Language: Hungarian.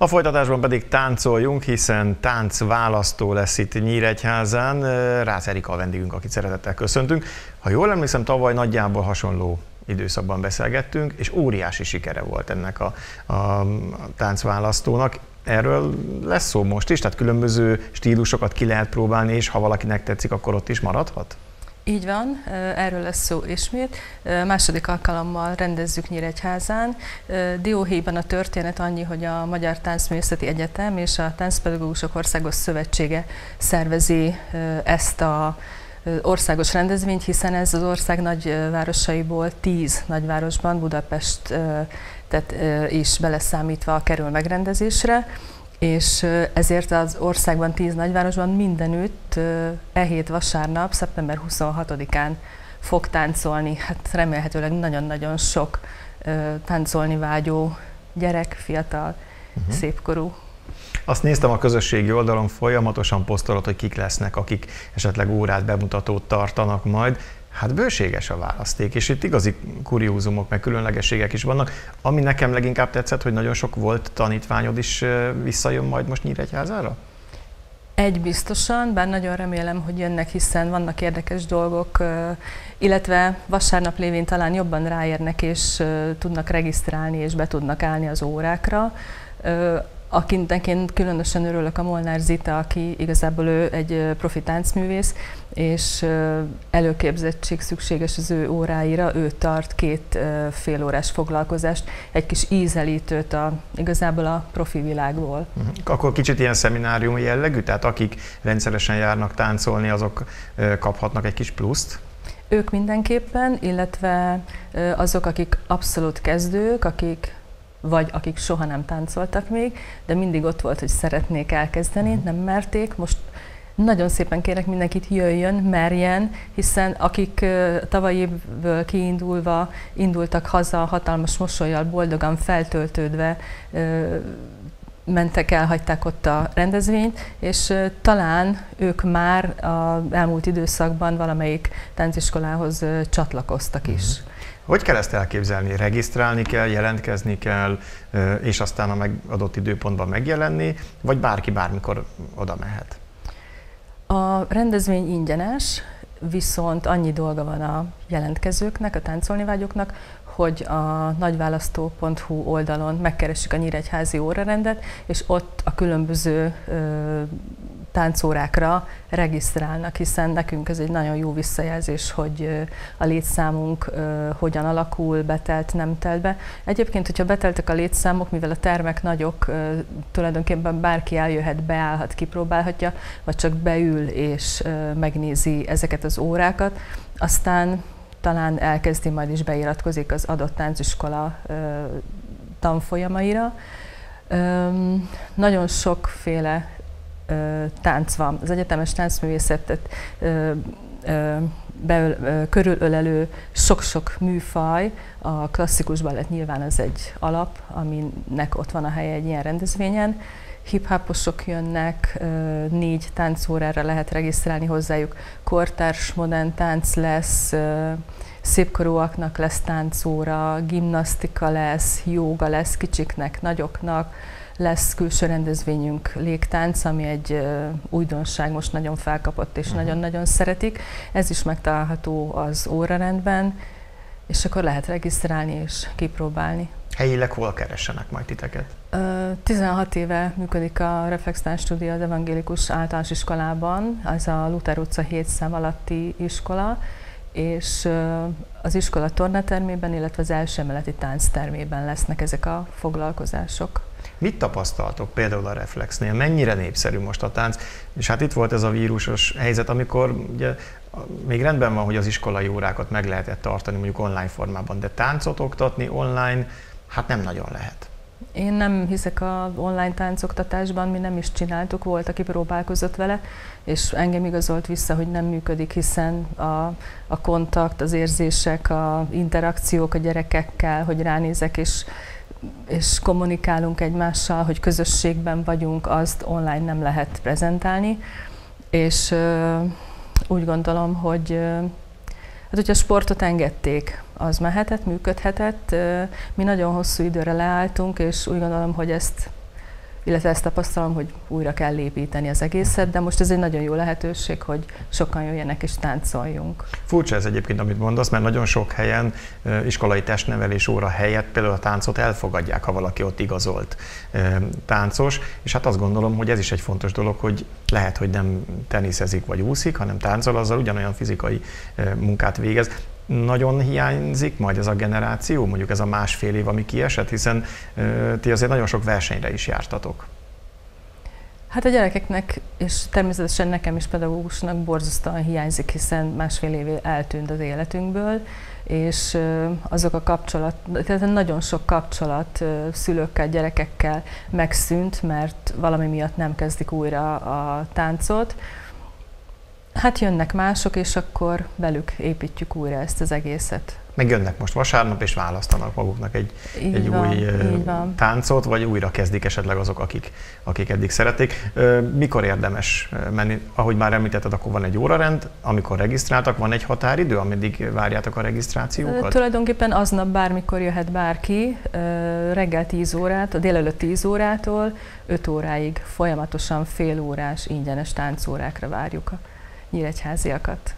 A folytatásban pedig táncoljunk, hiszen tánc választó lesz itt Nyíregyházán. Rácz Erika a vendégünk, akit szeretettel köszöntünk. Ha jól emlékszem, tavaly nagyjából hasonló időszakban beszélgettünk, és óriási sikere volt ennek a, a táncválasztónak. Erről lesz szó most is, tehát különböző stílusokat ki lehet próbálni, és ha valakinek tetszik, akkor ott is maradhat? Így van, erről lesz szó ismét. Második alkalommal rendezzük Nyíregyházán. Dióhéjban a történet annyi, hogy a Magyar Táncművészeti Egyetem és a Táncpedagógusok Országos Szövetsége szervezi ezt a országos rendezvényt, hiszen ez az ország nagyvárosaiból tíz nagyvárosban, Budapest tehát is beleszámítva kerül megrendezésre és ezért az országban tíz nagyvárosban mindenütt e hét vasárnap, szeptember 26-án fog táncolni. Hát remélhetőleg nagyon-nagyon sok táncolni vágyó gyerek, fiatal, uh-huh. szépkorú. Azt néztem a közösségi oldalon, folyamatosan posztolod, hogy kik lesznek, akik esetleg órát, bemutatót tartanak majd. Hát bőséges a választék, és itt igazi kuriózumok, meg különlegességek is vannak. Ami nekem leginkább tetszett, hogy nagyon sok volt tanítványod is visszajön majd most Nyíregyházára? Egy biztosan, bár nagyon remélem, hogy jönnek, hiszen vannak érdekes dolgok, illetve vasárnap lévén talán jobban ráérnek, és tudnak regisztrálni, és be tudnak állni az órákra akinek én különösen örülök a Molnár Zita, aki igazából ő egy profi táncművész, és előképzettség szükséges az ő óráira, ő tart két fél órás foglalkozást, egy kis ízelítőt a, igazából a profi világból. Uh-huh. Akkor kicsit ilyen szeminárium jellegű, tehát akik rendszeresen járnak táncolni, azok kaphatnak egy kis pluszt? Ők mindenképpen, illetve azok, akik abszolút kezdők, akik vagy akik soha nem táncoltak még, de mindig ott volt, hogy szeretnék elkezdeni, nem merték. Most nagyon szépen kérek mindenkit, jöjjön, merjen, hiszen akik tavalyi évből kiindulva indultak haza hatalmas mosolyjal, boldogan, feltöltődve, mentek el, hagyták ott a rendezvényt, és talán ők már az elmúlt időszakban valamelyik tánciskolához csatlakoztak is. Uh-huh. Hogy kell ezt elképzelni? Regisztrálni kell, jelentkezni kell, és aztán a megadott időpontban megjelenni, vagy bárki bármikor oda mehet? A rendezvény ingyenes, viszont annyi dolga van a jelentkezőknek, a táncolni vágyoknak, hogy a nagyválasztó.hu oldalon megkeressük a Nyíregyházi órarendet, és ott a különböző táncórákra regisztrálnak, hiszen nekünk ez egy nagyon jó visszajelzés, hogy a létszámunk hogyan alakul, betelt, nem telt be. Egyébként, hogyha beteltek a létszámok, mivel a termek nagyok, tulajdonképpen bárki eljöhet, beállhat, kipróbálhatja, vagy csak beül és megnézi ezeket az órákat, aztán talán elkezdi, majd is beiratkozik az adott tánciskola tanfolyamaira. Nagyon sokféle tánc van. Az egyetemes táncművészetet beöl, körülölelő sok-sok műfaj, a klasszikus balett nyilván az egy alap, aminek ott van a helye egy ilyen rendezvényen. Hip-hoposok jönnek, négy táncórára lehet regisztrálni hozzájuk, kortárs modern tánc lesz, szépkorúaknak lesz táncóra, gimnasztika lesz, jóga lesz kicsiknek, nagyoknak, lesz külső rendezvényünk légtánc, ami egy újdonság, most nagyon felkapott és uh-huh. nagyon-nagyon szeretik. Ez is megtalálható az órarendben, és akkor lehet regisztrálni és kipróbálni. Helyileg hol keressenek majd titeket? 16 éve működik a Reflex Tánc Stúdió az Evangélikus Általános Iskolában, az a Luther utca 7 szem alatti iskola, és az iskola tornatermében, illetve az első emeleti tánctermében lesznek ezek a foglalkozások. Mit tapasztaltok például a Reflexnél? Mennyire népszerű most a tánc? És hát itt volt ez a vírusos helyzet, amikor ugye még rendben van, hogy az iskolai órákat meg lehetett tartani mondjuk online formában, de táncot oktatni online, hát nem nagyon lehet. Én nem hiszek a online táncoktatásban, mi nem is csináltuk, volt, aki próbálkozott vele, és engem igazolt vissza, hogy nem működik, hiszen a, a kontakt, az érzések, a interakciók a gyerekekkel, hogy ránézek, és és kommunikálunk egymással, hogy közösségben vagyunk, azt online nem lehet prezentálni, és úgy gondolom, hogy hát hogyha sportot engedték, az mehetett, működhetett. Mi nagyon hosszú időre leálltunk, és úgy gondolom, hogy ezt illetve ezt tapasztalom, hogy újra kell építeni az egészet, de most ez egy nagyon jó lehetőség, hogy sokan jöjjenek és táncoljunk. Furcsa ez egyébként, amit mondasz, mert nagyon sok helyen iskolai testnevelés óra helyett például a táncot elfogadják, ha valaki ott igazolt táncos, és hát azt gondolom, hogy ez is egy fontos dolog, hogy lehet, hogy nem teniszezik vagy úszik, hanem táncol, azzal ugyanolyan fizikai munkát végez nagyon hiányzik majd ez a generáció, mondjuk ez a másfél év, ami kiesett, hiszen ti azért nagyon sok versenyre is jártatok. Hát a gyerekeknek, és természetesen nekem is pedagógusnak borzasztóan hiányzik, hiszen másfél év eltűnt az életünkből, és azok a kapcsolat, tehát nagyon sok kapcsolat szülőkkel, gyerekekkel megszűnt, mert valami miatt nem kezdik újra a táncot. Hát jönnek mások, és akkor velük építjük újra ezt az egészet. Meg jönnek most vasárnap, és választanak maguknak egy, egy van, új van. táncot, vagy újra kezdik esetleg azok, akik, akik eddig szerették. Mikor érdemes menni? Ahogy már említetted, akkor van egy órarend, amikor regisztráltak, van egy határidő, ameddig várjátok a regisztrációkat? Tulajdonképpen aznap bármikor jöhet bárki, reggel 10 órát, a délelőtt 10 órától 5 óráig folyamatosan fél órás ingyenes táncórákra várjuk nyíregyháziakat.